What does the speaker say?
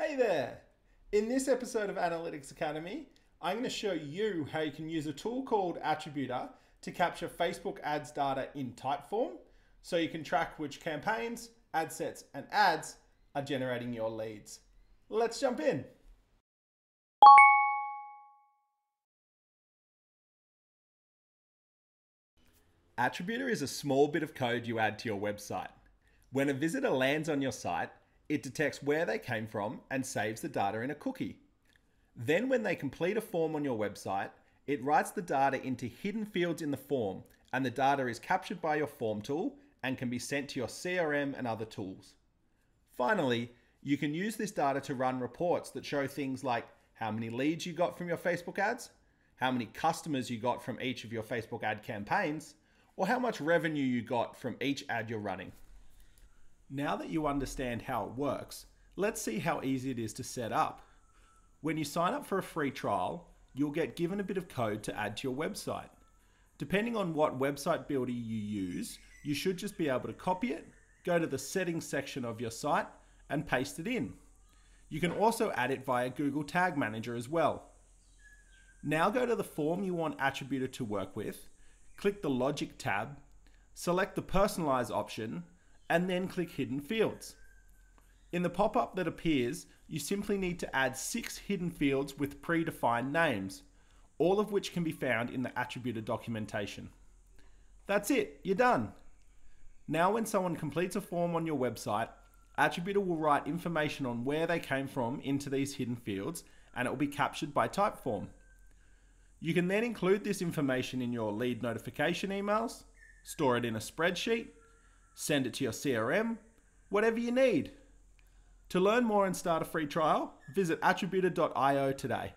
Hey there! In this episode of Analytics Academy, I'm going to show you how you can use a tool called Attributer to capture Facebook ads data in Typeform so you can track which campaigns, ad sets, and ads are generating your leads. Let's jump in. Attributer is a small bit of code you add to your website. When a visitor lands on your site, it detects where they came from and saves the data in a cookie. Then, when they complete a form on your website, it writes the data into hidden fields in the form, and the data is captured by your form tool and can be sent to your CRM and other tools. Finally, you can use this data to run reports that show things like how many leads you got from your Facebook ads, how many customers you got from each of your Facebook ad campaigns, or how much revenue you got from each ad you're running. Now that you understand how it works, let's see how easy it is to set up. When you sign up for a free trial, you'll get given a bit of code to add to your website. Depending on what website builder you use, you should just be able to copy it, go to the settings section of your site, and paste it in. You can also add it via Google Tag Manager as well. Now go to the form you want Attributer to work with, click the Logic tab, select the Personalize option, and then click Hidden Fields. In the pop-up that appears, you simply need to add six hidden fields with predefined names, all of which can be found in the Attributer documentation. That's it, you're done. Now when someone completes a form on your website, Attributer will write information on where they came from into these hidden fields and it will be captured by Typeform. You can then include this information in your lead notification emails, store it in a spreadsheet, send it to your CRM, whatever you need. To learn more and start a free trial, visit attributer.io today.